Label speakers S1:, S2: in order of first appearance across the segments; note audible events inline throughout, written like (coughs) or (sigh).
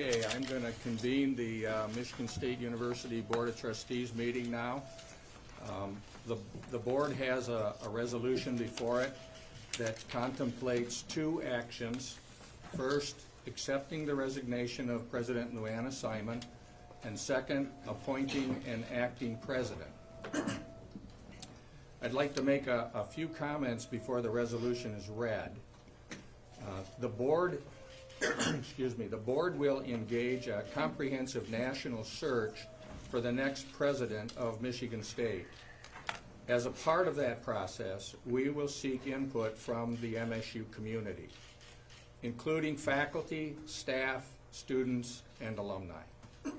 S1: Okay, I'm going to convene the uh, Michigan State University Board of Trustees meeting now. Um, The the board has a a resolution before it that contemplates two actions. First, accepting the resignation of President Lou Anna Simon, and second, appointing an acting president. I'd like to make a a few comments before the resolution is read. Uh, The board (coughs) excuse me, the board will engage a comprehensive national search for the next president of Michigan State. As a part of that process, we will seek input from the MSU community, including faculty, staff, students, and alumni. (coughs)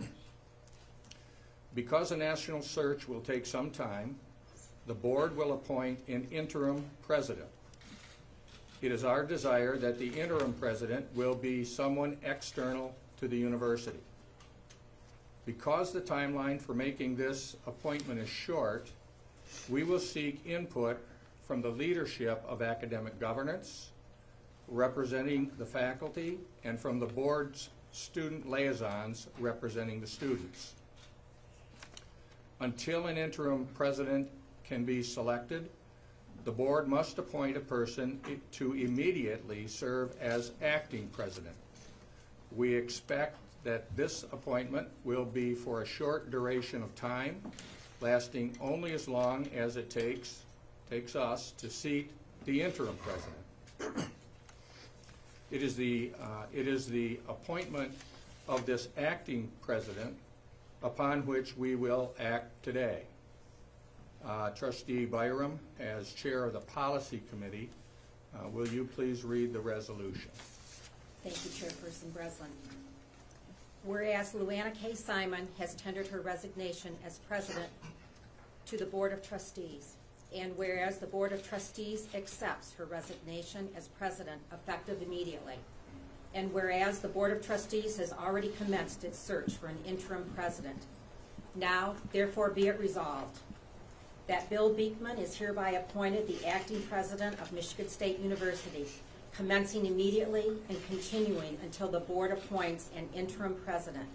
S1: Because a national search will take some time, the board will appoint an interim president. It is our desire that the interim president will be someone external to the university. Because the timeline for making this appointment is short, we will seek input from the leadership of academic governance, representing the faculty, and from the board's student liaisons representing the students. Until an interim president can be selected, the board must appoint a person to immediately serve as acting president. We expect that this appointment will be for a short duration of time, lasting only as long as it takes, takes us to seat the interim president. It is the, uh, it is the appointment of this acting president upon which we will act today. Uh, Trustee Byrum, as Chair of the Policy Committee, uh, will you please read the resolution?
S2: Thank you, Chairperson Breslin. Whereas Lou Anna K. Simon has tendered her resignation as president to the Board of Trustees, and whereas the Board of Trustees accepts her resignation as president effective immediately, and whereas the Board of Trustees has already commenced its search for an interim president, now therefore be it resolved that Bill Beekman is hereby appointed the acting president of Michigan State University, commencing immediately and continuing until the board appoints an interim president.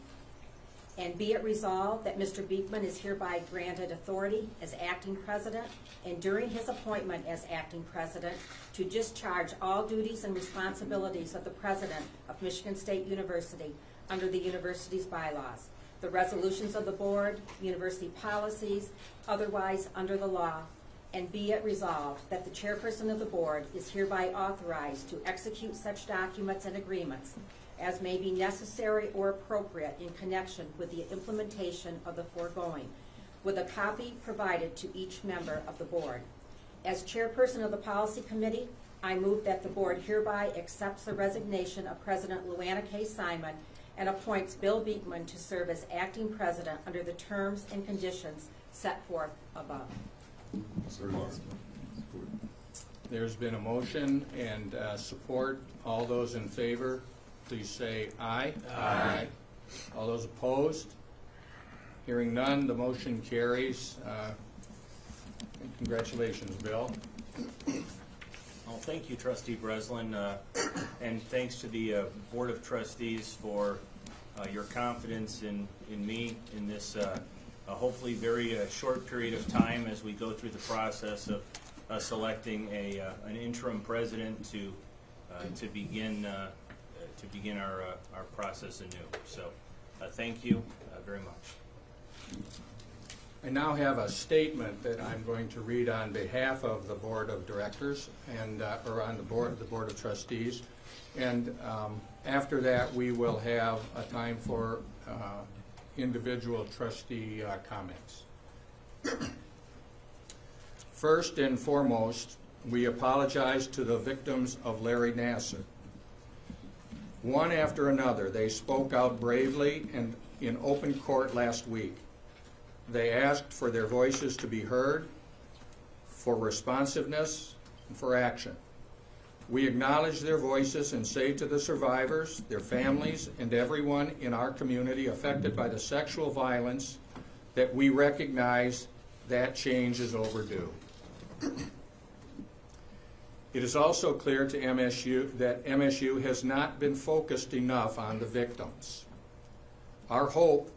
S2: And be it resolved that Mr. Beekman is hereby granted authority as acting president and during his appointment as acting president to discharge all duties and responsibilities of the president of Michigan State University under the university's bylaws, the resolutions of the board, university policies, otherwise under the law, and be it resolved that the chairperson of the board is hereby authorized to execute such documents and agreements as may be necessary or appropriate in connection with the implementation of the foregoing, with a copy provided to each member of the board. As chairperson of the policy committee, I move that the board hereby accepts the resignation of President Lou Anna K. Simon and appoints Bill Beekman to serve as acting president under the terms and conditions set forth above.
S1: There's been a motion and uh, support. All those in favor, please say aye. Aye. All those opposed? Hearing none, the motion carries. Uh, Congratulations, Bill.
S3: Well, thank you, trustee Breslin, uh, and thanks to the uh, Board of Trustees for uh, your confidence in, in me in this uh, hopefully very uh, short period of time as we go through the process of uh, selecting a, an interim president to, to begin, to begin our, our process anew. So, thank you very much.
S1: I now have a statement that I'm going to read on behalf of the Board of Directors and, uh, or on the Board, the Board of Trustees. And um, after that, we will have a time for uh, individual trustee uh, comments. First and foremost, we apologize to the victims of Larry Nassar. One after another, they spoke out bravely and in open court last week. They asked for their voices to be heard, for responsiveness, and for action. We acknowledge their voices and say to the survivors, their families, and everyone in our community affected by the sexual violence that we recognize that change is overdue. It is also clear to MSU that MSU has not been focused enough on the victims. Our hope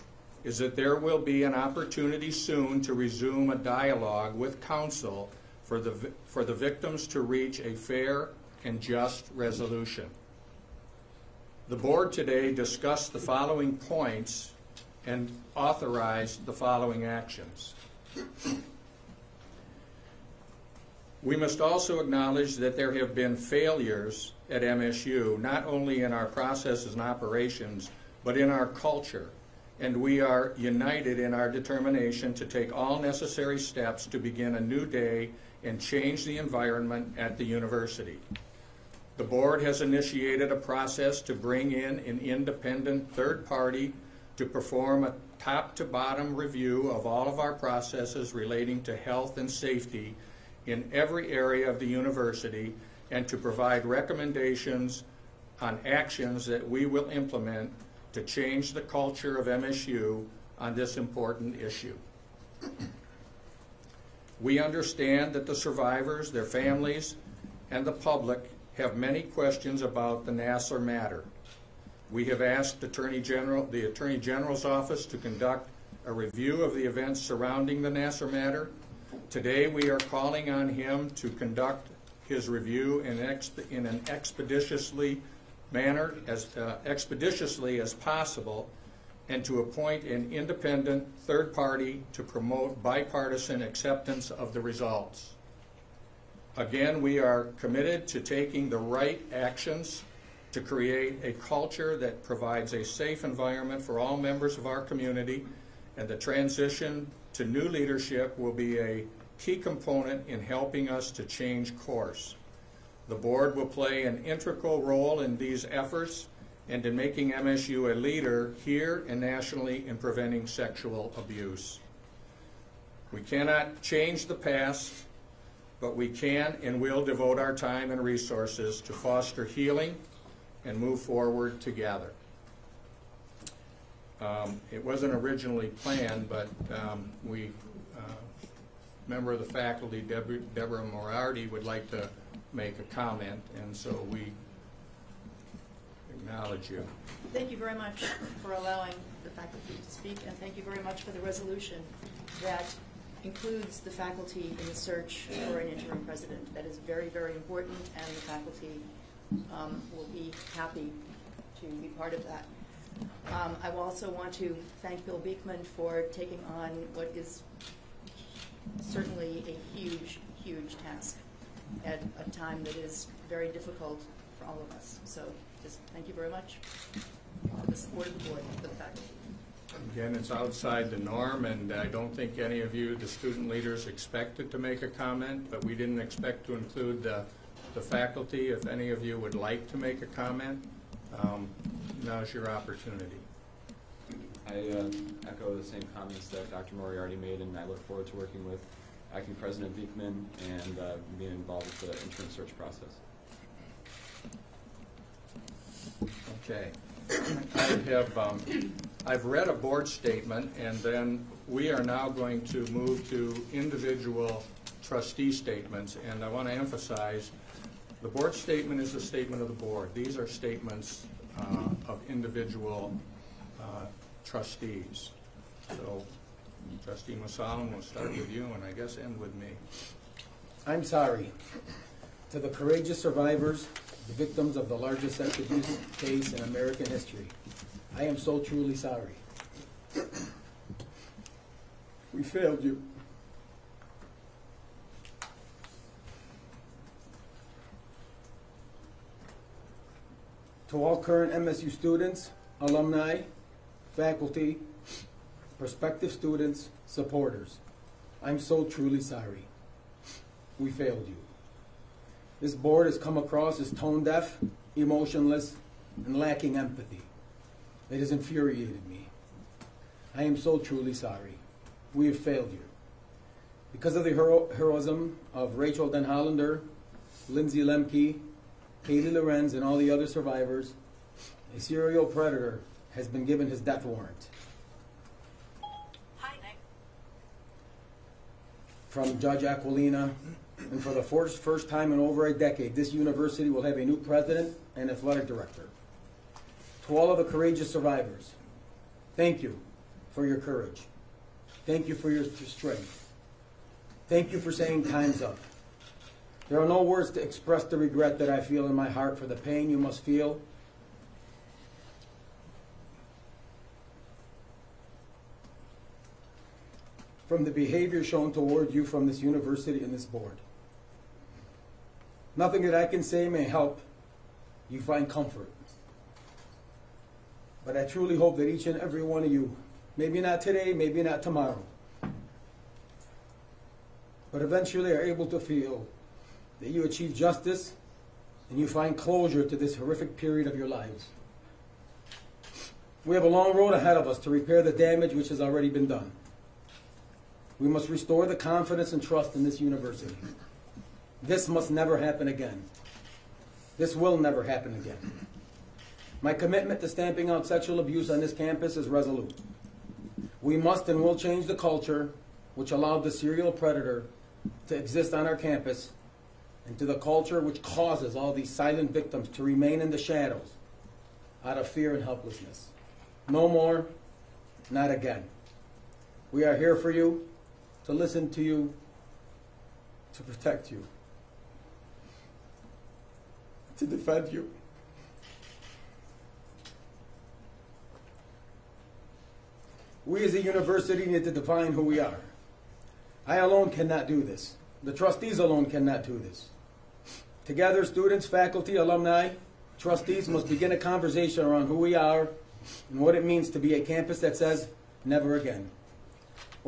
S1: is that there will be an opportunity soon to resume a dialogue with counsel for the, for the victims to reach a fair and just resolution. The board today discussed the following points and authorized the following actions. We must also acknowledge that there have been failures at MSU, not only in our processes and operations, but in our culture. And we are united in our determination to take all necessary steps to begin a new day and change the environment at the university. The board has initiated a process to bring in an independent third party to perform a top-to-bottom review of all of our processes relating to health and safety in every area of the university and to provide recommendations on actions that we will implement to change the culture of MSU on this important issue. We understand that the survivors, their families, and the public have many questions about the Nassar matter. We have asked Attorney General, the Attorney General's office to conduct a review of the events surrounding the Nassar matter. Today, we are calling on him to conduct his review in in an expeditiously manner, as uh, expeditiously as possible, and to appoint an independent third party to promote bipartisan acceptance of the results. Again, we are committed to taking the right actions to create a culture that provides a safe environment for all members of our community, and the transition to new leadership will be a key component in helping us to change course. The board will play an integral role in these efforts and in making MSU a leader here and nationally in preventing sexual abuse. We cannot change the past, but we can and will devote our time and resources to foster healing and move forward together. Um, It wasn't originally planned, but um, we, uh, member of the faculty, Deb- Deborah Moriarty, would like to make a comment, and so we acknowledge you.
S4: Thank you very much for allowing the faculty to speak, and thank you very much for the resolution that includes the faculty in the search for an interim president. That is very, very important, and the faculty um, will be happy to be part of that. Um, I also want to thank Bill Beekman for taking on what is certainly a huge, huge task at a time that is very difficult for all of us. So just thank you very much for the support of the board, for the faculty.
S1: Again, it's outside the norm, and I don't think any of you, the student leaders, expected to make a comment, but we didn't expect to include the, the faculty. If any of you would like to make a comment, um, now's your opportunity.
S5: I uh, echo the same comments that Dr. Moriarty made, and I look forward to working with Acting President Beekman and uh, being involved with the interim search process.
S1: Okay. I have, um, I've read a board statement, and then we are now going to move to individual trustee statements. And I want to emphasize, the board statement is a statement of the board. These are statements uh, of individual uh, trustees. So trustee Mosallam, we'll start with you, and I guess end with me.
S6: I'm sorry. To the courageous survivors, the victims of the largest sex abuse case in American history, I am so truly sorry. We failed you. To all current MSU students, alumni, faculty, prospective students, supporters, I'm so truly sorry we failed you. This board has come across as tone deaf, emotionless, and lacking empathy. It has infuriated me. I am so truly sorry. We have failed you. Because of the hero- heroism of Rachel Den Hollander, Lindsey Lemke, Katie Lorincz, and all the other survivors, a serial predator has been given his death warrant. From Judge Aquilina. And for the first, first time in over a decade, this university will have a new president and athletic director. To all of the courageous survivors, Thank you for your courage. Thank you for your strength. Thank you for saying time's up. There are no words to express the regret that I feel in my heart for the pain you must feel from the behavior shown toward you from this university and this board. Nothing that I can say may help you find comfort. But I truly hope that each and every one of you, maybe not today, maybe not tomorrow, but eventually are able to feel that you achieve justice and you find closure to this horrific period of your lives. We have a long road ahead of us to repair the damage which has already been done. We must restore the confidence and trust in this university. This must never happen again. This will never happen again. My commitment to stamping out sexual abuse on this campus is resolute. We must and will change the culture which allowed the serial predator to exist on our campus and to the culture which causes all these silent victims to remain in the shadows out of fear and helplessness. No more, not again. We are here for you, to listen to you, to protect you, to defend you. We as a university need to define who we are. I alone cannot do this. The trustees alone cannot do this. Together, students, faculty, alumni, trustees must begin a conversation around who we are and what it means to be a campus that says never again.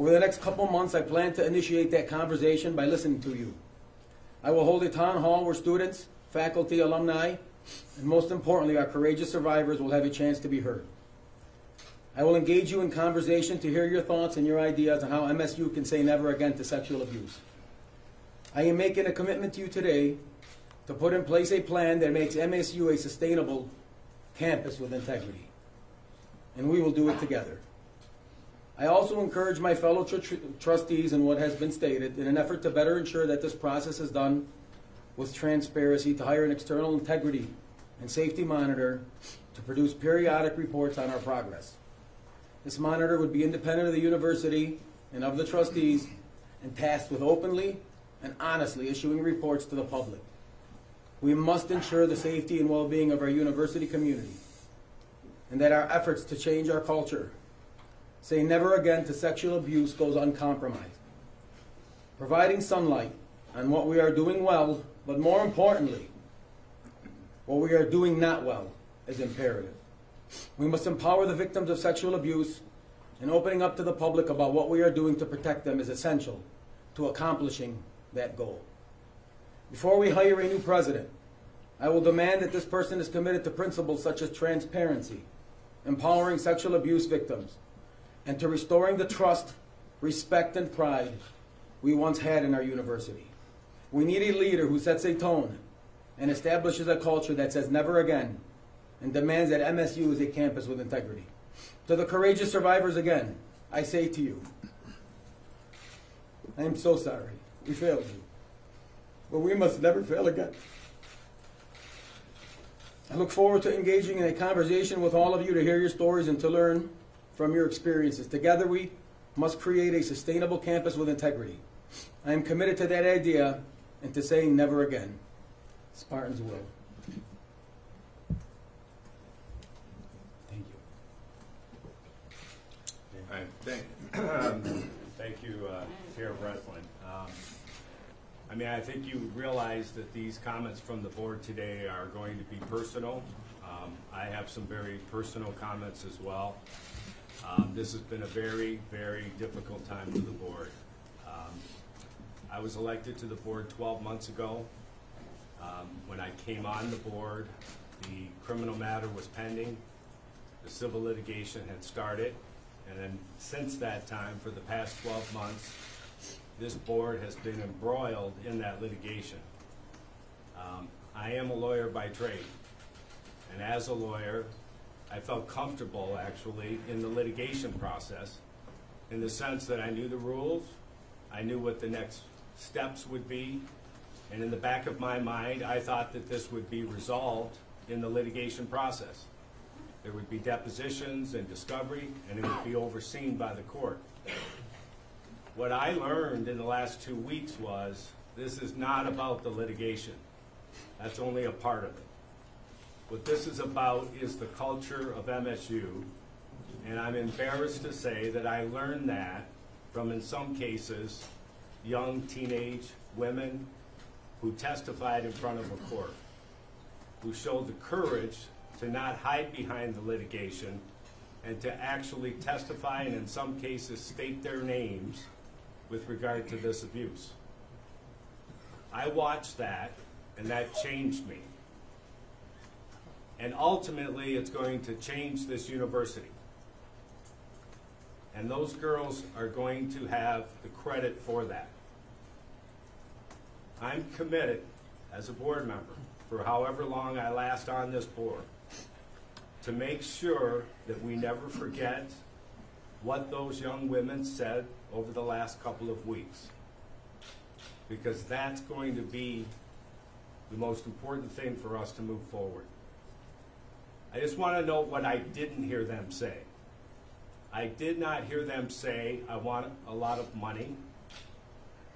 S6: Over the next couple months, I plan to initiate that conversation by listening to you. I will hold a town hall where students, faculty, alumni, and most importantly, our courageous survivors will have a chance to be heard. I will engage you in conversation to hear your thoughts and your ideas on how MSU can say never again to sexual abuse. I am making a commitment to you today to put in place a plan that makes MSU a sustainable campus with integrity. And we will do it together. I also encourage my fellow tr- tr- trustees in what has been stated in an effort to better ensure that this process is done with transparency to hire an external integrity and safety monitor to produce periodic reports on our progress. This monitor would be independent of the university and of the trustees and tasked with openly and honestly issuing reports to the public. We must ensure the safety and well-being of our university community and that our efforts to change our culture, say never again to sexual abuse, goes uncompromised. Providing sunlight on what we are doing well, but more importantly, what we are doing not well is imperative. We must empower the victims of sexual abuse, and opening up to the public about what we are doing to protect them is essential to accomplishing that goal. Before we hire a new president, I will demand that this person is committed to principles such as transparency, empowering sexual abuse victims, and to restoring the trust, respect, and pride we once had in our university. We need a leader who sets a tone and establishes a culture that says never again and demands that MSU is a campus with integrity. To the courageous survivors again, I say to you, I am so sorry. We failed you. But we must never fail again. I look forward to engaging in a conversation with all of you to hear your stories and to learn from your experiences. Together, we must create a sustainable campus with integrity. I am committed to that idea and to saying never again. Spartans will. Thank you.
S7: All right, thank, (clears throat) thank you, uh, Chair Breslin. Um, I mean, I think you realize that these comments from the board today are going to be personal. Um, I have some very personal comments as well. Um, This has been a very, very difficult time for the board. Um, I was elected to the board 12 months ago. Um, When I came on the board, the criminal matter was pending, the civil litigation had started, and then since that time, for the past 12 months, this board has been embroiled in that litigation. Um, I am a lawyer by trade, and as a lawyer, I felt comfortable actually in the litigation process in the sense that I knew the rules, I knew what the next steps would be, and in the back of my mind, I thought that this would be resolved in the litigation process. There would be depositions and discovery, and it would be overseen by the court. What I learned in the last two weeks was, this is not about the litigation. That's only a part of it. What this is about is the culture of MSU, and I'm embarrassed to say that I learned that from, in some cases, young teenage women who testified in front of a court, who showed the courage to not hide behind the litigation and to actually testify and in some cases state their names with regard to this abuse. I watched that and that changed me. And ultimately, it's going to change this university. And those girls are going to have the credit for that. I'm committed, as a board member, for however long I last on this board, to make sure that we never forget what those young women said over the last couple of weeks. Because that's going to be the most important thing for us to move forward. I just want to note what I didn't hear them say. I did not hear them say, I want a lot of money.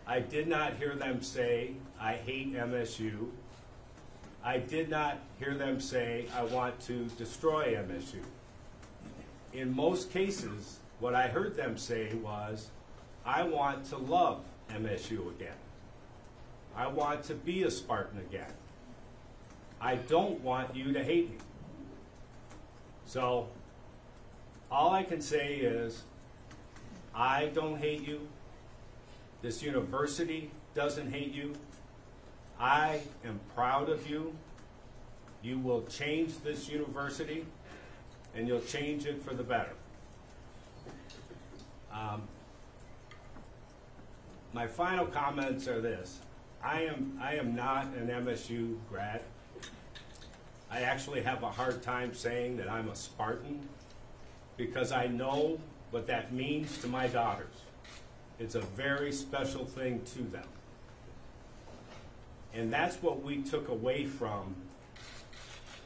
S7: I did not hear them say, I hate MSU. I did not hear them say, I want to destroy MSU. In most cases, what I heard them say was, I want to love MSU again. I want to be a Spartan again. I don't want you to hate me. So, all I can say is, I don't hate you. This university doesn't hate you. I am proud of you. You will change this university, and you'll change it for the better. Um, my final comments are this. I am, I am not an MSU grad. I actually have a hard time saying that I'm a Spartan because I know what that means to my daughters. It's a very special thing to them. And that's what we took away from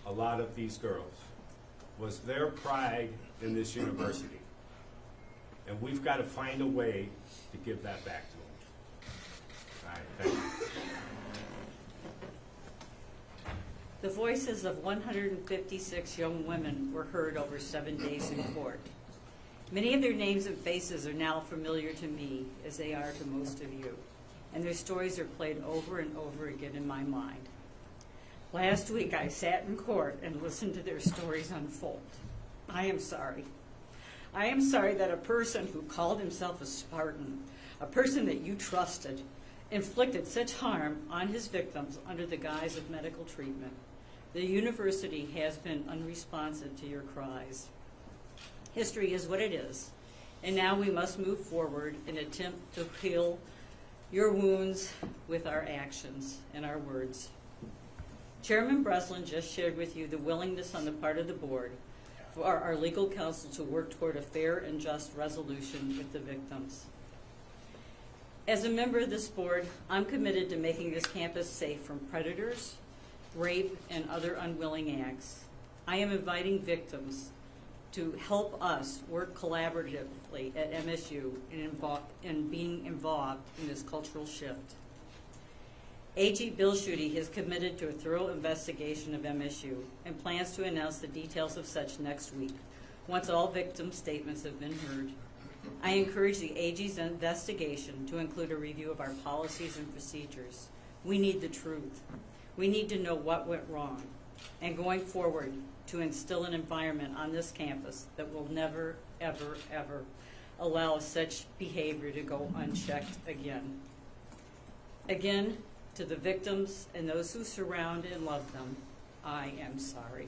S7: a lot of these girls, was their pride in this university. And we've got to find a way to give that back to them. All right, thank you.
S8: The voices of 156 young women were heard over seven days in court. Many of their names and faces are now familiar to me, as they are to most of you, and their stories are played over and over again in my mind. Last week, I sat in court and listened to their stories unfold. I am sorry. I am sorry that a person who called himself a Spartan, a person that you trusted, inflicted such harm on his victims under the guise of medical treatment. The university has been unresponsive to your cries. History is what it is, and now we must move forward and attempt to heal your wounds with our actions and our words. Chairman Breslin just shared with you the willingness on the part of the board for our, our legal counsel to work toward a fair and just resolution with the victims. As a member of this board, I'm committed to making this campus safe from predators, rape, and other unwilling acts. I am inviting victims to help us work collaboratively at MSU in, invol- in being involved in this cultural shift. AG Bill Schuette has committed to a thorough investigation of MSU and plans to announce the details of such next week, once all victim statements have been heard. I encourage the AG's investigation to include a review of our policies and procedures. We need the truth. We need to know what went wrong, and going forward, to instill an environment on this campus that will never, ever, ever allow such behavior to go unchecked again. Again, to the victims and those who surround and love them, I am sorry.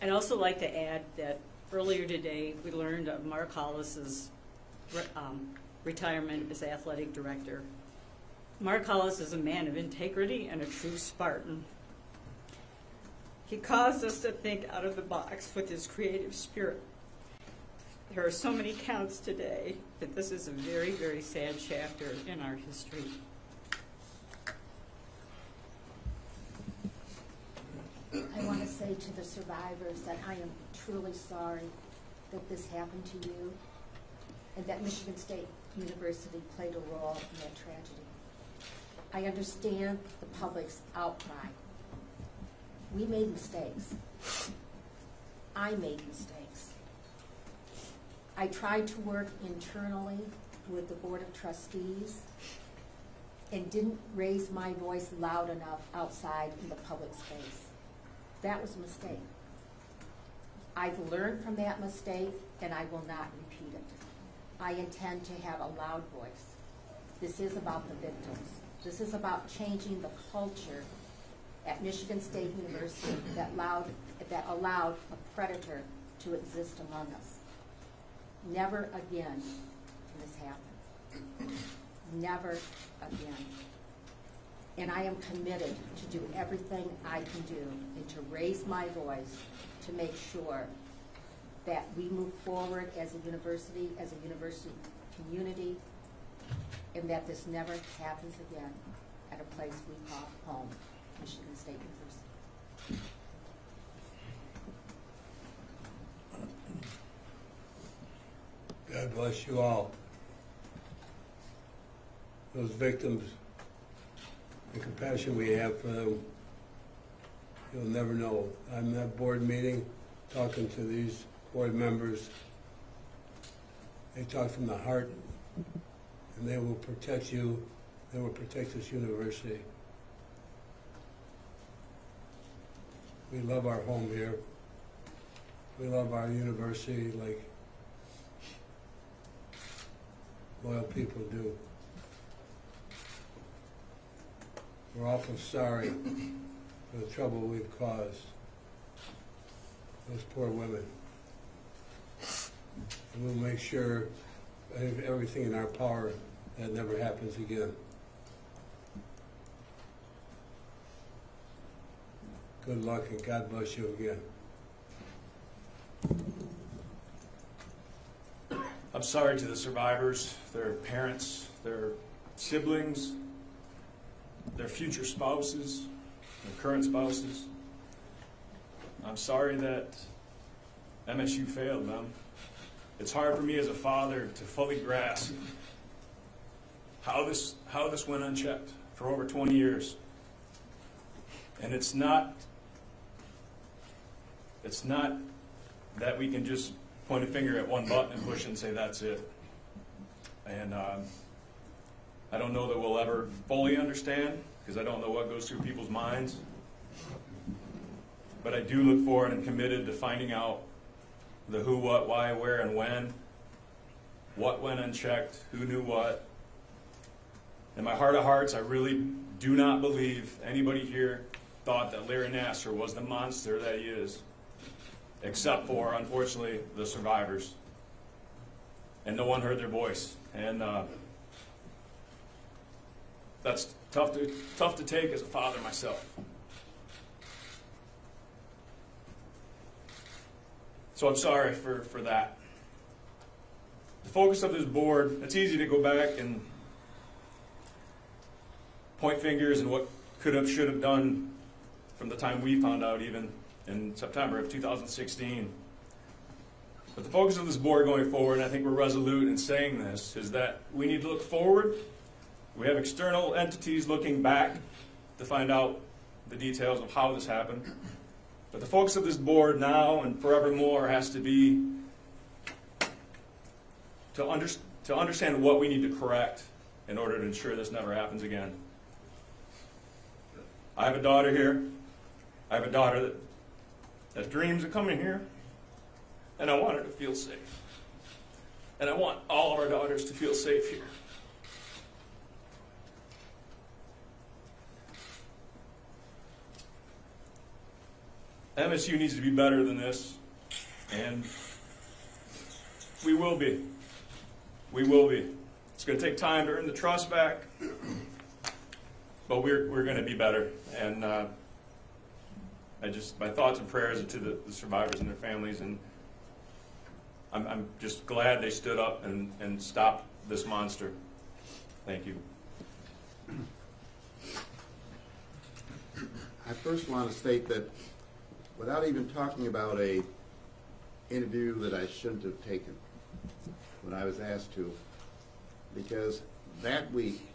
S8: I'd also like to add that earlier today, we learned of Mark Hollis's um, retirement as athletic director. Mark Hollis is a man of integrity and a true Spartan. He caused us to think out of the box with his creative spirit. There are so many counts today, but this is a very, very sad chapter in our history.
S2: I want to say to the survivors that I am truly sorry that this happened to you and that Michigan State University played a role in that tragedy. I understand the public's outcry. We made mistakes. I made mistakes. I tried to work internally with the Board of Trustees and didn't raise my voice loud enough outside in the public space. That was a mistake. I've learned from that mistake, and I will not repeat it. I intend to have a loud voice. This is about the victims. This is about changing the culture at Michigan State University that allowed, that allowed a predator to exist among us. Never again can this happen. Never again. And I am committed to do everything I can do and to raise my voice to make sure that we move forward as a university, as a university community, and that this never happens again at a place we call home, Michigan State University.
S9: God bless you all. Those victims, the compassion we have for them, you'll never know. I'm at board meeting, talking to these board members. They talk from the heart, and they will protect you, they will protect this university. We love our home here. We love our university like loyal people do. We're awful sorry for the trouble we've caused those poor women. And we'll make sure everything in our power that never happens again. Good luck and God bless you again.
S10: I'm sorry to the survivors, their parents, their siblings, their future spouses, their current spouses. I'm sorry that MSU failed them. It's hard for me as a father to fully grasp how this, how this went unchecked for over 20 years. And it's not, it's not that we can just point a finger at one button and push and say that's it. And um, I don't know that we'll ever fully understand because I don't know what goes through people's minds. But I do look forward and committed to finding out the who, what, why, where, and when. What went unchecked, who knew what. In my heart of hearts, I really do not believe anybody here thought that Larry Nassar was the monster that he is except for, unfortunately, the survivors. And no one heard their voice. And uh, that's tough to, tough to take as a father myself. So I'm sorry for, for that. The focus of this board, it's easy to go back and point fingers and what could have, should have done from the time we found out even in September of 2016. But the focus of this board going forward, and I think we're resolute in saying this, is that we need to look forward. We have external entities looking back to find out the details of how this happened. But the focus of this board now and forevermore has to be to, under, to understand what we need to correct in order to ensure this never happens again. I have a daughter here. I have a daughter that that dreams of coming here, and I want her to feel safe. And I want all of our daughters to feel safe here. MSU needs to be better than this, and we will be. We will be. It's going to take time to earn the trust back, but we're, we're going to be better. And uh, I just, my thoughts and prayers are to the, the survivors and their families, and I'm, I'm just glad they stood up and, and stopped this monster. Thank you.
S11: I first want to state that without even talking about a interview that I shouldn't have taken when I was asked to, because that week,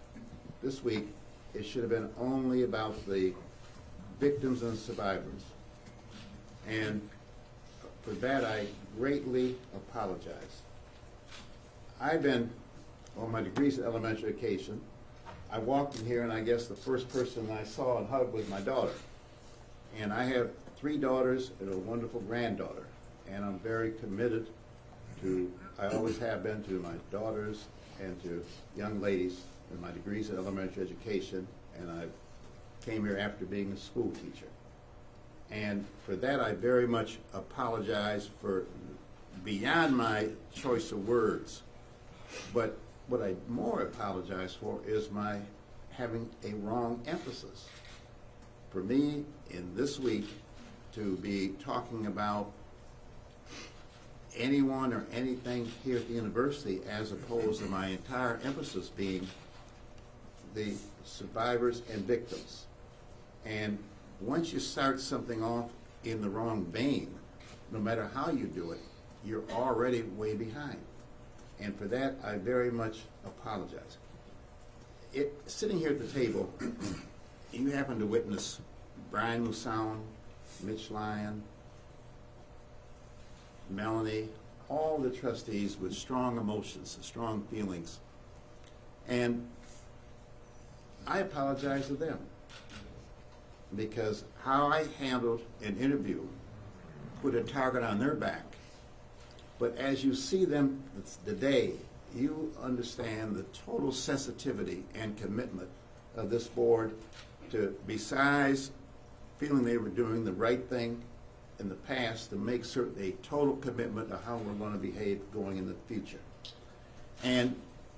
S11: this week, it should have been only about the victims and survivors. And for that, I greatly apologize. I've been, on my degrees in elementary education, I walked in here and I guess the first person I saw and hugged was my daughter. And I have three daughters and a wonderful granddaughter. And I'm very committed to, I always have been to my daughters and to young ladies in my degrees in elementary education. And I came here after being a school teacher. And for that, I very much apologize for beyond my choice of words. But what I more apologize for is my having a wrong emphasis. For me, in this week, to be talking about anyone or anything here at the university as opposed to my entire emphasis being the survivors and victims. And once you start something off in the wrong vein, no matter how you do it, you're already way behind. And for that, I very much apologize. It, sitting here at the table, (clears throat) you happen to witness Brian Mosallam, Mitch Lyon, Melanie, all the trustees with strong emotions and strong feelings. And I apologize to them because how I handled an interview put a target on their back. But as you see them today, you understand the total sensitivity and commitment of this board to, besides feeling they were doing the right thing in the past, to make certain a total commitment to how we're going to behave going in the future. And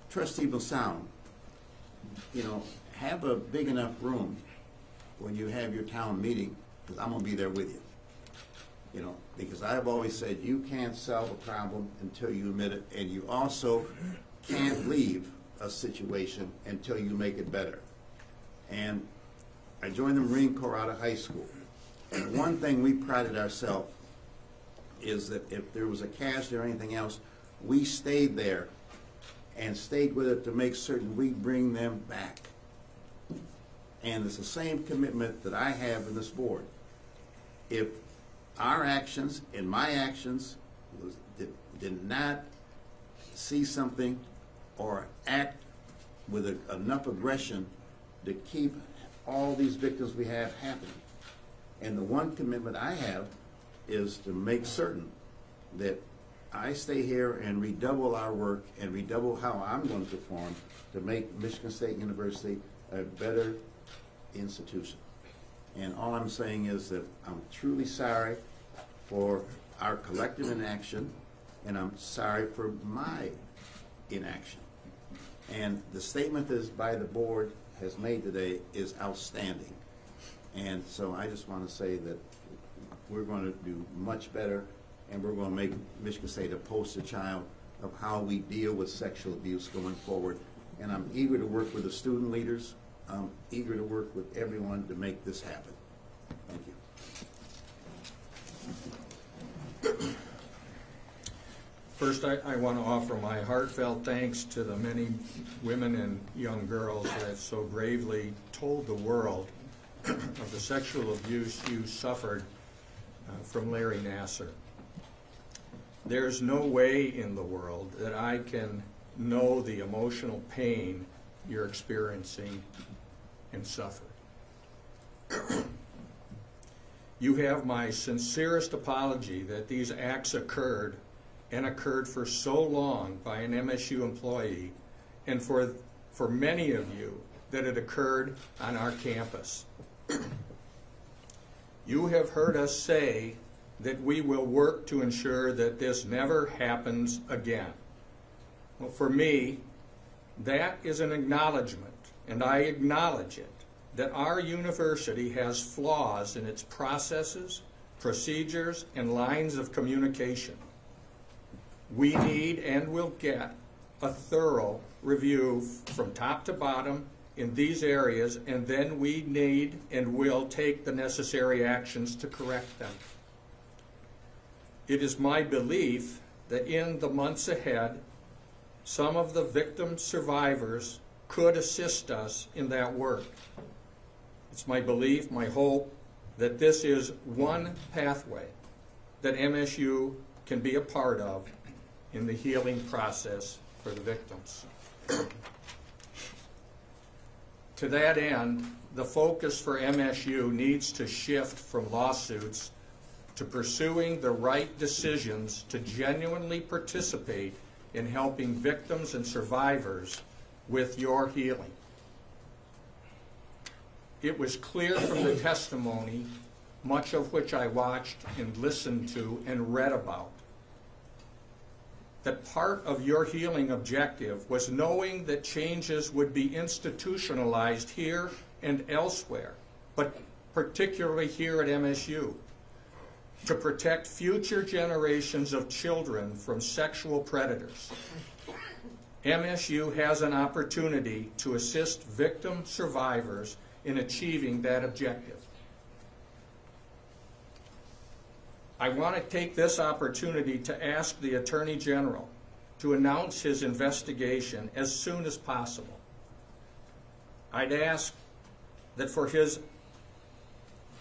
S11: Trustee Sound, you know, have a big enough room when you have your town meeting, because I'm going to be there with you. You know, because I've always said you can't solve a problem until you admit it, and you also can't leave a situation until you make it better. And I joined the Marine Corps out of high school. And one thing we prided ourselves is that if there was a casualty or anything else, we stayed there and stayed with it to make certain we bring them back. And it's the same commitment that I have in this board. If our actions and my actions was, did, did not see something or act with a, enough aggression to keep all these victims we have happening. And the one commitment I have is to make certain that I stay here and redouble our work and redouble how I'm going to perform to make Michigan State University a better institution. And all I'm saying is that I'm truly sorry for our collective inaction, and I'm sorry for my inaction. And the statement is by the board has made today is outstanding. And so I just want to say that we're going to do much better, and we're going to make Michigan State a poster child of how we deal with sexual abuse going forward. And I'm eager to work with the student leaders. I'm eager to work with everyone to make this happen. Thank you.
S1: First, I, I want to offer my heartfelt thanks to the many women and young girls that so bravely told the world of the sexual abuse you suffered uh, from Larry Nassar. There's no way in the world that I can know the emotional pain you're experiencing and suffered. you have my sincerest apology that these acts occurred and occurred for so long by an MSU employee, and for, for many of you, that it occurred on our campus. you have heard us say that we will work to ensure that this never happens again. Well, for me, that is an acknowledgement, and I acknowledge it, that our university has flaws in its processes, procedures, and lines of communication. We need and will get a thorough review from top to bottom in these areas, and then we need and will take the necessary actions to correct them. It is my belief that in the months ahead, some of the victim survivors could assist us in that work. It's my belief, my hope, that this is one pathway that MSU can be a part of in the healing process for the victims. To that end, the focus for MSU needs to shift from lawsuits to pursuing the right decisions to genuinely participate in helping victims and survivors with your healing. It was clear from the testimony, much of which I watched and listened to and read about, that part of your healing objective was knowing that changes would be institutionalized here and elsewhere, but particularly here at MSU, to protect future generations of children from sexual predators. MSU has an opportunity to assist victim survivors in achieving that objective. I want to take this opportunity to ask the Attorney General to announce his investigation as soon as possible. I'd ask that for his,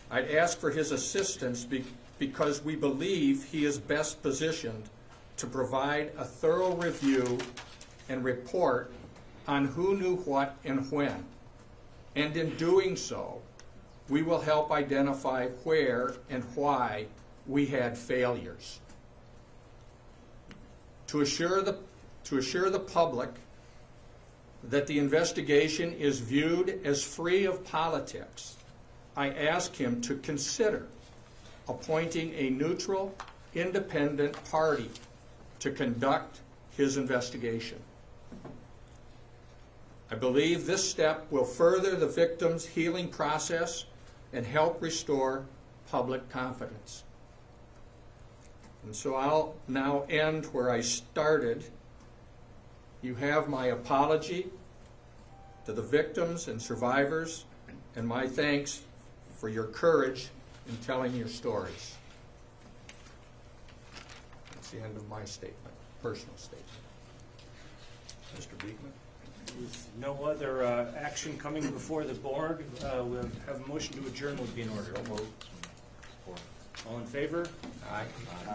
S1: I'd ask for his assistance be, because we believe he is best positioned to provide a thorough review and report on who knew what and when. And in doing so, we will help identify where and why we had failures. To assure the, to assure the public that the investigation is viewed as free of politics, I ask him to consider appointing a neutral, independent party to conduct his investigation. I believe this step will further the victim's healing process and help restore public confidence. And so I'll now end where I started. You have my apology to the victims and survivors, and my thanks for your courage in telling your stories. That's the end of my statement, personal statement. Mr. Beekman?
S3: With no other uh, action coming before the board, uh, we'll have a motion to adjourn would be in order. All in favor?
S1: Aye.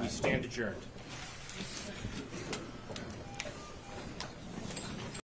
S3: We stand adjourned.